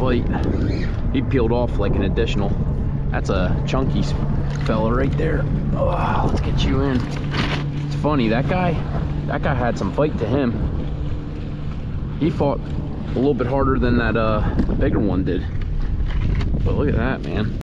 fight. He peeled off like an additional. That's a chunky fella right there. Oh, let's get you in. It's funny, that guy, that guy had some fight to him. He fought a little bit harder than that uh, bigger one did. But look at that, man.